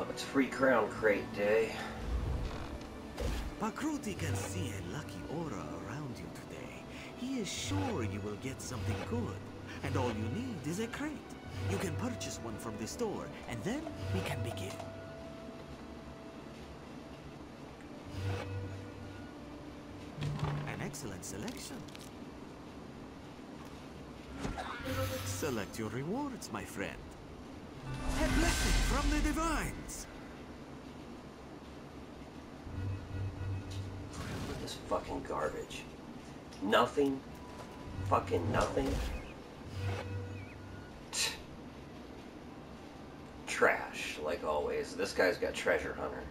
Oh, it's free crown crate day. Pakruti can see a lucky aura around you today. He is sure you will get something good. And all you need is a crate. You can purchase one from the store, and then we can begin. An excellent selection. Select your rewards, my friend. A blessing from the divines. This fucking garbage. Nothing. Fucking nothing. Trash, like always. This guy's got treasure hunter.